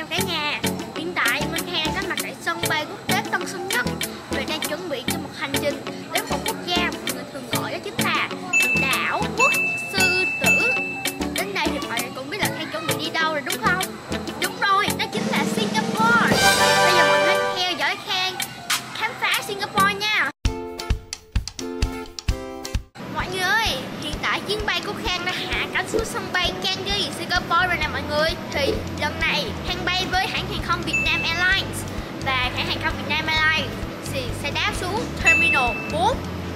trong cái nhà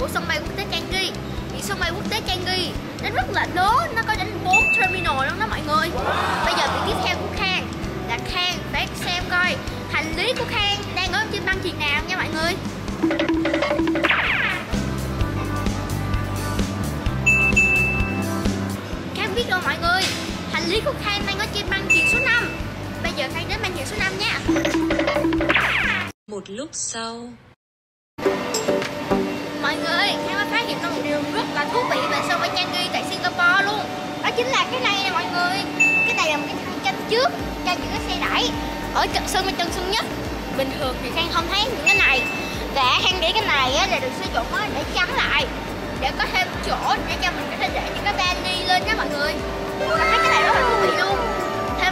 của sân bay quốc tế Changi. Thì sân bay quốc tế Changi nó rất là lớn, nó có đến 4 terminal luôn đó mọi người. Bây giờ việc tiếp theo của Khang là Khang phải xem coi hành lý của Khang đang ở trên băng chuyền nào nha mọi người. Khang biết rồi mọi người Hành lý của Khang đang ở trên băng chuyền số 5 Bây giờ Khang đến băng chuyền số 5 nha. Một lúc sau ơi em mới phát hiện ra một điều rất là thú vị về sân bay Changi tại Singapore luôn. Đó chính là cái này nè mọi người. Cái này là một cái thanh tranh trước cho những cái xe đẩy Ở chợ sân bay Tân Sơn Nhất. Bình thường thì Khang không thấy những cái này. Và Khang nghĩ cái này á, là được sử dụng á, để chắn lại Để có thêm chỗ để cho mình có thể để những cái vali lên đó mọi người. Và thấy cái này rất là thú vị luôn.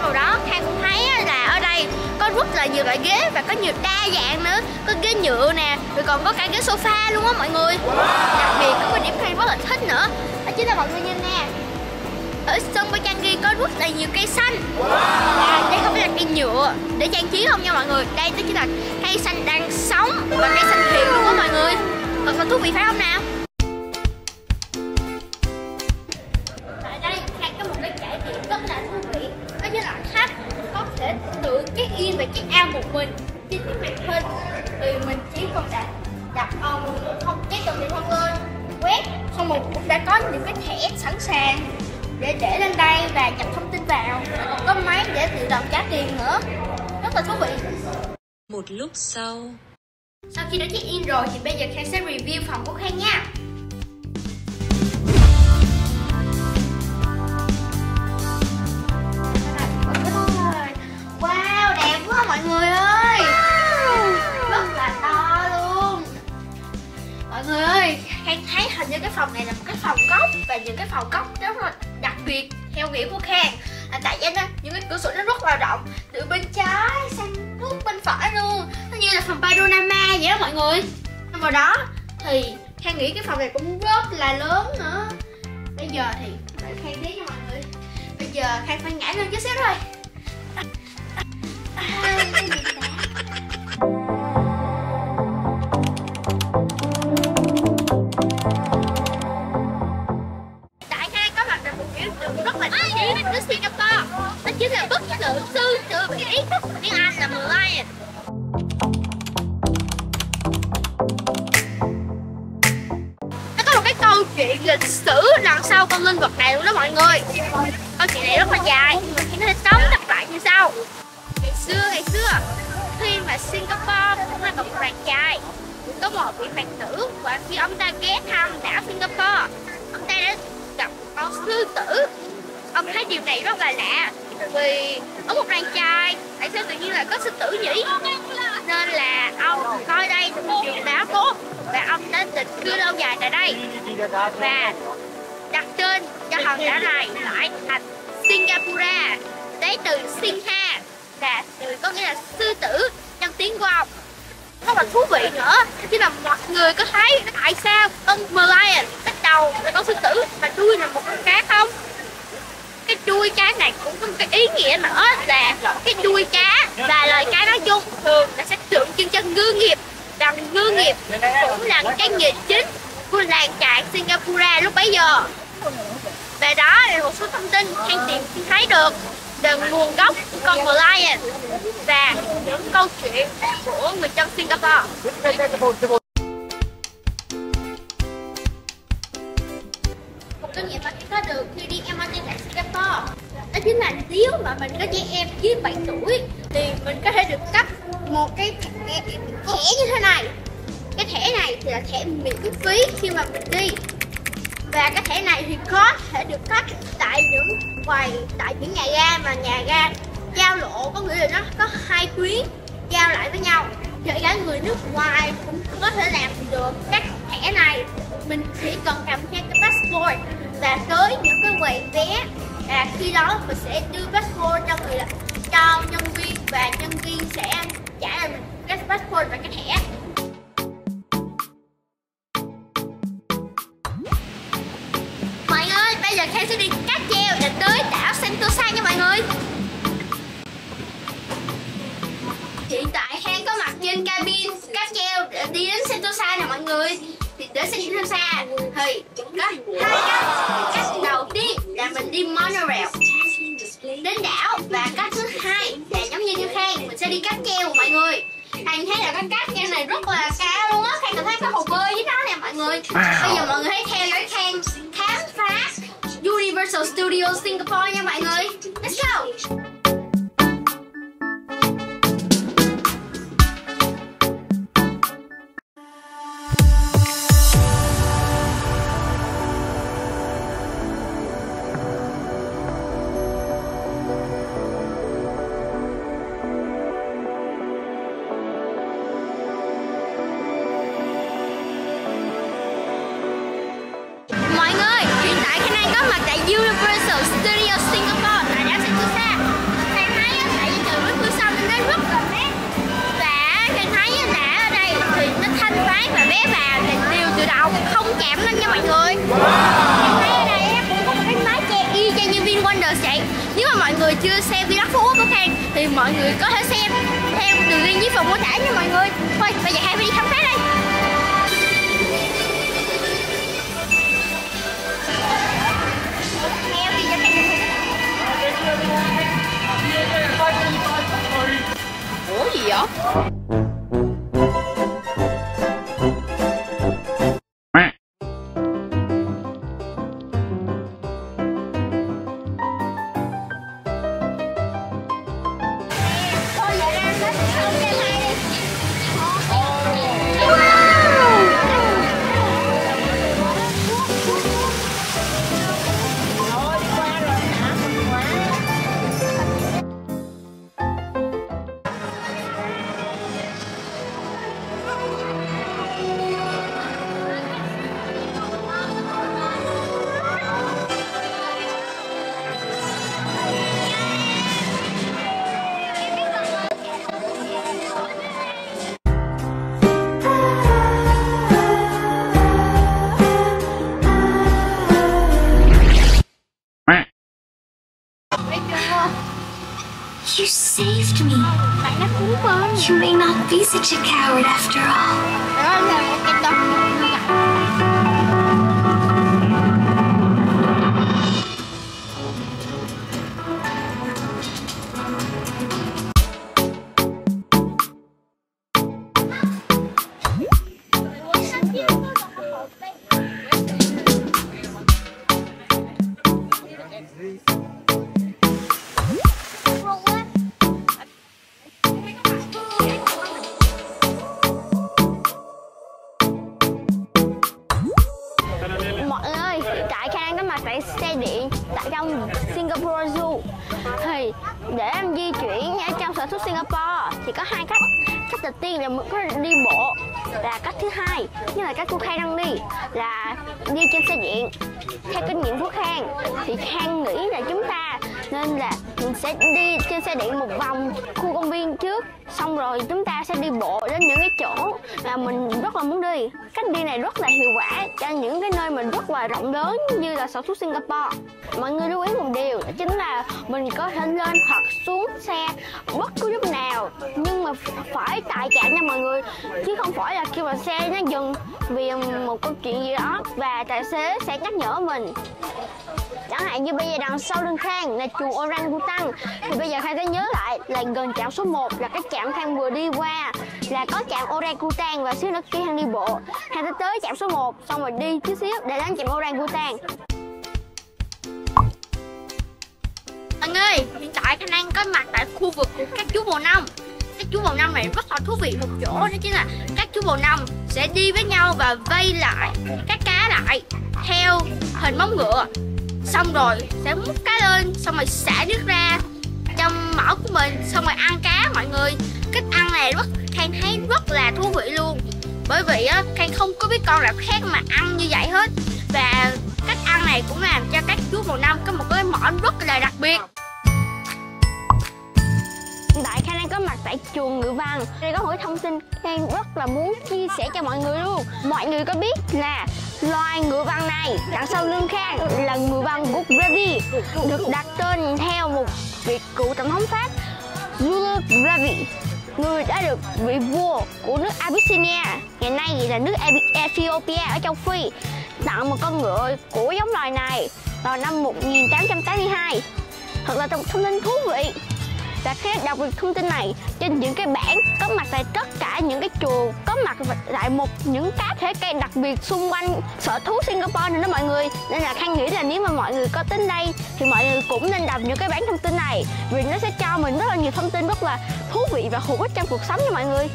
Vào đó, Khang cũng thấy là ở đây có rất là nhiều loại ghế và có nhiều đa dạng nữa. Có ghế nhựa nè, rồi còn có cả ghế sofa luôn á mọi người. Đặc biệt có cái điểm Khang rất là thích nữa. Đó chính là mọi người nhìn nè. Ở sân bay Changi có rất là nhiều cây xanh. Và đây không phải là cây nhựa để trang trí không nha mọi người. Đây đó chính là cây xanh đang sống và cây xanh thiệt luôn á mọi người. Thật là thú vị phải không nào sau sau khi đã check in rồi thì bây giờ Khang sẽ review phòng của Khang nha. Wow, đẹp quá mọi người ơi. Rất là to luôn. Mọi người ơi, Khang thấy hình như cái phòng này là một cái phòng góc Và những cái phòng góc rất là đặc biệt theo nghĩa của Khang. Là Tại vì nó, những cái cửa sổ nó rất là rộng. Từ bên trái sang khúc bên phải luôn. Nó như là phòng panorama vậy đó mọi người. Xong vào đó, thì Khang nghĩ cái phòng này cũng rất là lớn nữa. Bây giờ thì để Khang thấy cho mọi người. Bây giờ Khang phải nhảy lên chút xíu thôi À. Tại mặt một rất là nổi đến Singapore. Đó chính là bất tử sư tử mỹ lịch sử đằng sau con linh vật này luôn đó mọi người. Câu chuyện này rất là dài nhưng mà sẽ có tóm tắt lại như sau. Ngày xưa, ngày xưa Khi mà Singapore cũng là một bạn trai Có một vị hoàng tử Và khi ông ta ghé thăm đảo Singapore Ông ta đã gặp con sư tử. Ông thấy điều này rất là lạ. Vì ở một đàn trai Tại sao tự nhiên là có sư tử nhỉ. Nên là ông coi đây là một điều báo tốt Và ông đã định cư lâu dài tại đây. Và đặt tên cho hòn đảo này lại thành Singapura. Lấy từ Singha. Là từ có nghĩa là sư tử trong tiếng của ông rất là thú vị nữa. Khi mà mọi người có thấy, tại sao con Merlion bắt đầu là con sư tử và đuôi là một con cá không? Cái đuôi cá này cũng có một cái ý nghĩa nữa là cái đuôi cá và lời cá nói chung thường là sẽ tượng trưng cho ngư nghiệp và ngư nghiệp cũng là cái nghề chính của làng trại Singapore lúc bấy giờ về đó là một số thông tin hay tìm thấy được về nguồn gốc của con Lion và những câu chuyện của người dân Singapore. Một kinh nghiệm mà Khang có được khi đi MRT tại Singapore chính là nếu mà mình có trẻ em dưới 7 tuổi thì mình có thể được cấp một cái thẻ như thế này. Cái thẻ này thì là thẻ miễn phí khi mà mình đi. Và cái thẻ này thì có thể được cấp tại những quầy tại những nhà ga mà nhà ga giao lộ, có nghĩa là nó có hai tuyến giao lại với nhau. Kể cả người nước ngoài cũng có thể làm được các thẻ này. Mình chỉ cần cầm theo cái passport và tới những cái quầy vé và khi đó mình sẽ đưa passport cho người cho nhân viên và nhân viên sẽ trả lại mình cái passport và cái thẻ. Mọi ơi, bây giờ Khang sẽ đi cáp treo để tới đảo Sentosa nha mọi người. Hiện tại Khang có mặt trên cabin cáp treo để đi đến Sentosa nè mọi người. Thì đến Sentosa thì có hai cách. Cách đầu tiên là mình đi monorail đến đảo. Và cách thứ hai là giống như như Khang Mình sẽ đi cáp treo mọi người. Khang thấy là cái cáp treo này rất là cao luôn á. Khang cảm thấy có hồ bơi với nó nè mọi người. Bây giờ mọi người hãy theo dõi Khang khám phá Universal Studios Singapore nha mọi người. Let's go Singapore Studios Singapore tại đảo xa. Khanh thấy á, tại vì trời rất mưa xong nên nó rất là mát. Và Khanh thấy là ở đây thì nó thanh thoáng và vé vào là đều tự động, không chạm lên nha mọi người. Khanh thấy ở đây cũng có một cái mái che y chang như VinWonders vậy. Nếu mà mọi người chưa xem video phú quốc của Khang thì mọi người có thể xem theo đường link dưới phần mô tả nha mọi người. Thôi, bây giờ hai phải đi khám phá đây. off. Điện tại trong singapore zoo. Thì để em di chuyển ở trong sở thú singapore, thì có hai cách. Cách đầu tiên là có đi bộ và cách thứ hai, như là các cô khang đang đi, là đi trên xe điện. Theo kinh nghiệm của khang, thì khang nghĩ là chúng ta nên là mình sẽ đi trên xe điện một vòng khu công viên trước. Xong rồi chúng ta sẽ đi bộ đến những cái chỗ mà mình rất là muốn đi. Cách đi này rất là hiệu quả cho những cái nơi mình rất là rộng lớn như là sở thú Singapore. Mọi người lưu ý một điều, đó chính là mình có thể lên hoặc xuống xe bất cứ lúc nào. Nhưng mà phải tại trạm nha mọi người. Chứ không phải là khi mà xe nó dừng vì một câu chuyện gì đó, và tài xế sẽ nhắc nhở mình. Chẳng hạn như bây giờ đằng sau lưng khang là chuồng orangutan. Thì bây giờ khang sẽ nhớ lại là gần trạm số 1 là cái trạm khang vừa đi qua là có trạm orangutan và xíu nữa kia khang đi bộ. Khang sẽ tới trạm số 1 xong rồi đi chút xíu để đến trạm orangutan. Anh ơi hiện tại khang đang có mặt tại khu vực của các chú bồ nông các chú bầu năm này rất là thú vị một chỗ, đó chính là các chú bầu năm sẽ đi với nhau và vây lại các cá lại theo hình móng ngựa. Xong rồi sẽ múc cá lên, xong rồi xả nước ra trong mỏ của mình, xong rồi ăn cá mọi người. Cách ăn này rất, khang thấy rất là thú vị luôn. Bởi vì á, khang không có biết con nào khác mà ăn như vậy hết. Và cách ăn này cũng làm cho các chú bầu năm có một cái mỏ rất là đặc biệt. Có mặt tại chuồng ngựa vàng. Đây có một thông tin Khang rất là muốn chia sẻ cho mọi người luôn. Mọi người có biết là loài ngựa vàng này, đằng sau lưng Khang, là ngựa vàng của Gravy, được đặt tên theo một vị cựu tổng thống Pháp, Jules Gravy, người đã được vị vua của nước Abyssinia, ngày nay là nước Ethiopia ở châu Phi, tặng một con ngựa của giống loài này vào năm 1882 thật là thông tin thú vị đã khi đọc được thông tin này trên những cái bảng có mặt tại tất cả những cái chùa, có mặt tại một những cá thể cây đặc biệt xung quanh sở thú Singapore này đó mọi người. Nên là khang nghĩ là nếu mà mọi người có đến đây, thì mọi người cũng nên đọc những cái bản thông tin này, vì nó sẽ cho mình rất là nhiều thông tin rất là thú vị và hữu ích trong cuộc sống nha mọi người.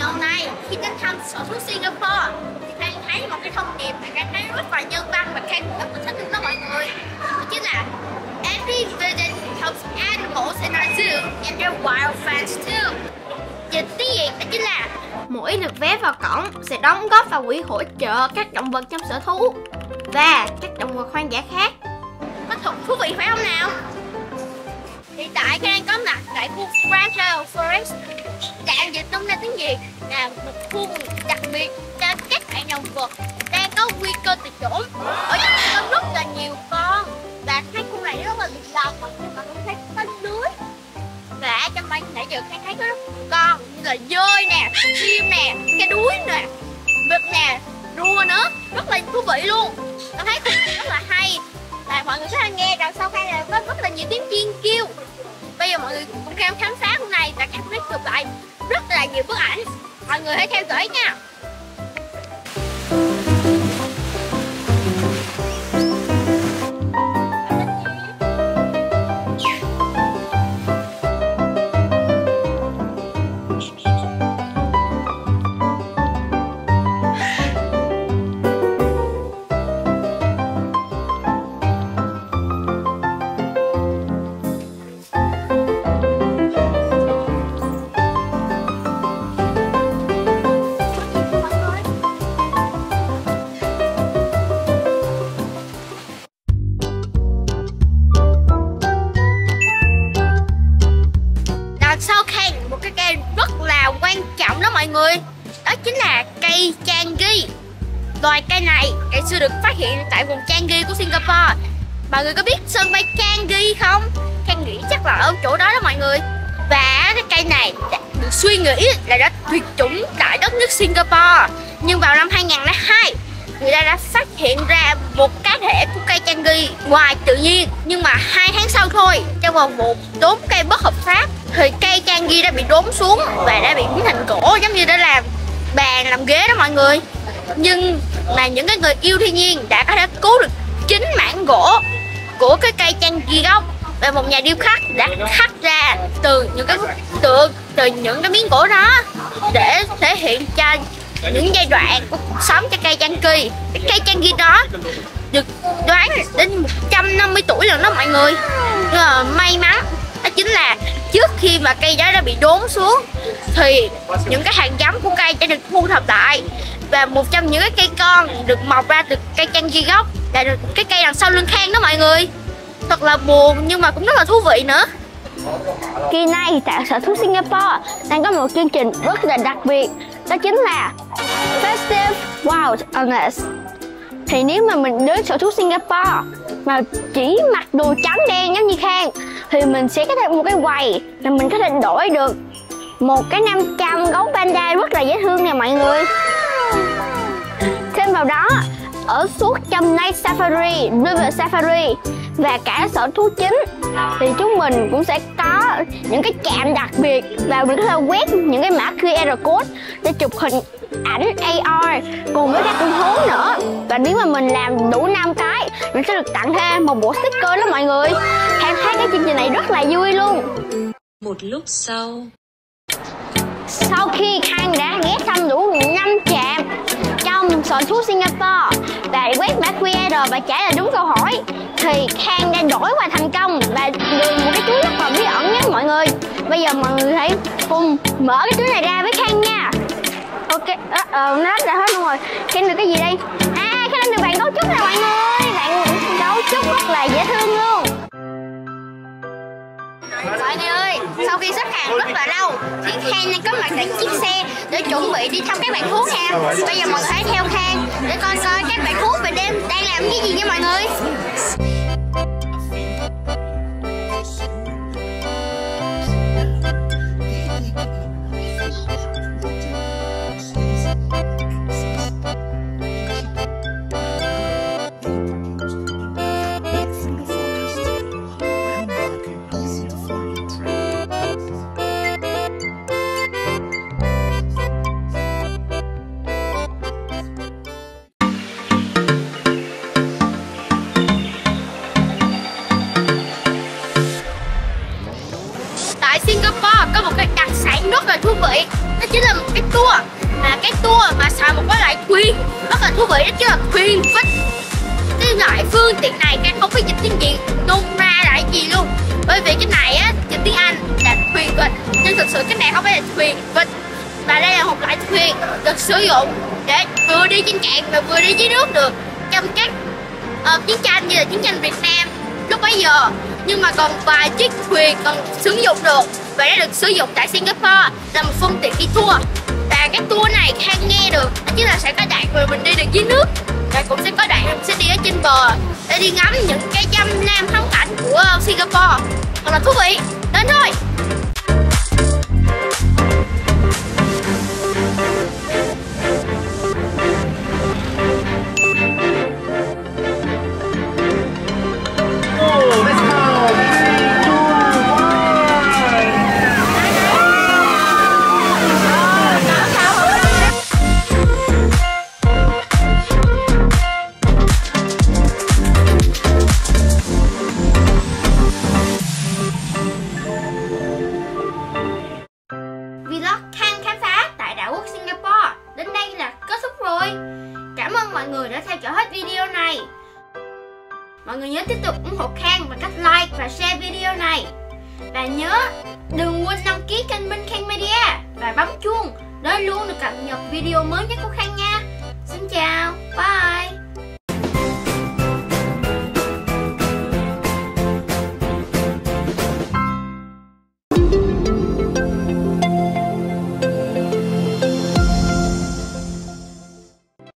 Lần này khi đến thăm sở thú Singapore, thì Khang thấy một cái thông điệp mà Khang thấy rất là nhân văn và Khang rất là thích luôn Every visit helps animals in our zoo and their wild friends too. Dịch tiếng Việt đó chính là mỗi lượt vé vào cổng sẽ đóng góp vào quỹ hỗ trợ các động vật trong sở thú và các động vật hoang dã khác. Có thật thú vị phải không nào? Hiện tại đang có mặt tại khu Fragile Forest Tạm dịch nôm na tiếng Việt là một khu đặc biệt cho các bạn động vật đang có nguy cơ tuyệt chủng. Gửi nha. Người đó chính là cây changi loài cây này ngày xưa được phát hiện tại vùng Changi của Singapore. Mọi người có biết sân bay Changi không? Khang nghĩ chắc là ở chỗ đó đó mọi người. Và cái cây này được suy nghĩ là đã tuyệt chủng tại đất nước Singapore. Nhưng vào năm 2002 người ta đã phát hiện ra một cá thể của cây changi ngoài tự nhiên, nhưng mà hai tháng sau thôi trong vòng một đốn cây bất hợp pháp, thì cây changi đã bị đốn xuống và đã bị biến thành gỗ, giống như đã làm bàn, làm ghế đó mọi người. Nhưng mà những cái người yêu thiên nhiên đã có thể cứu được chính mảng gỗ của cái cây changi gốc. Và một nhà điêu khắc đã khắc ra từ những cái tượng, từ những cái miếng gỗ đó để thể hiện cho những giai đoạn của cuộc sống cho cây changi cái cây changi đó được đoán đến 150 tuổi lần đó mọi người. Nhưng mà may mắn đó chính là trước khi mà cây đó đã bị đốn xuống, thì những cái hạt giống của cây đã được thu thập lại. Và một trong những cái cây con được mọc ra từ cây changi gốc là được cái cây đằng sau lưng khang đó mọi người. Thật là buồn nhưng mà cũng rất là thú vị nữa. Kỳ này, tại sở thú Singapore đang có một chương trình rất là đặc biệt đó chính là Festive Wild Honest. Thì nếu mà mình đến sở thú Singapore mà chỉ mặc đồ trắng đen giống như Khang, thì mình sẽ có thể một cái quầy là mình có thể đổi được một cái 500 gấu panda rất là dễ thương nè mọi người. Thêm vào đó ở suốt trong Night Safari, River Safari và cả sở thú chính. Thì chúng mình cũng sẽ có những cái chạm đặc biệt và mình có thể quét những cái mã QR code để chụp hình ảnh AR cùng với các con thú nữa. Và nếu mà mình làm đủ 5 cái mình sẽ được tặng thêm một bộ sticker đó mọi người. Em thấy cái chương trình này rất là vui luôn. Một lúc sau. sau khi Khang đã ghé thăm đủ 5 trạm trong sở thú Singapore. Và quét mã QR và trả lời đúng câu hỏi. Thì Khang đã đổi qua thành công và được một cái túi rất là bí ẩn nhé mọi người. Bây giờ mọi người hãy cùng mở cái túi này ra với Khang nha. Ok à, ờ, nó ra hết luôn rồi. Khang được cái gì đây? À Khang được bạn cấu trúc nè mọi người. Bạn cấu trúc rất là dễ thương luôn. Mọi người ơi, sau khi xếp hàng rất là lâu thì Khang đang có mặt tại chiếc xe để chuẩn bị đi thăm các bạn thú nha. Bây giờ mọi người hãy theo Khang để coi coi các bạn thú về đêm đang làm cái gì nha mọi người là khuyên vị vích. Cái loại phương tiện này các không biết dịch tiếng Việt nôm ra là gì luôn? Bởi vì cái này á dịch tiếng Anh là thuyền vịt nhưng thực sự cái này không phải là thuyền vịt và đây là một loại thuyền được sử dụng để vừa đi trên cạn và vừa đi dưới nước được. Trong các uh, chiến tranh như là chiến tranh Việt Nam lúc bấy giờ nhưng mà còn vài chiếc thuyền còn sử dụng được và đã được sử dụng tại Singapore là một phương tiện đi tour và cái tour này khang nghe được chứ là sẽ có đoạn rồi mình đi được dưới nước. Và cũng sẽ có đoạn mình sẽ đi ở trên bờ, để đi ngắm những cái dâm nam thắng cảnh của Singapore. Thật là thú vị. Đến thôi! đã theo dõi hết video này. Mọi người nhớ tiếp tục ủng hộ Khang bằng cách like và share video này. Và nhớ đừng quên đăng ký kênh Minh Khang Media và bấm chuông để luôn được cập nhật video mới nhất của Khang nha. Xin chào, bye!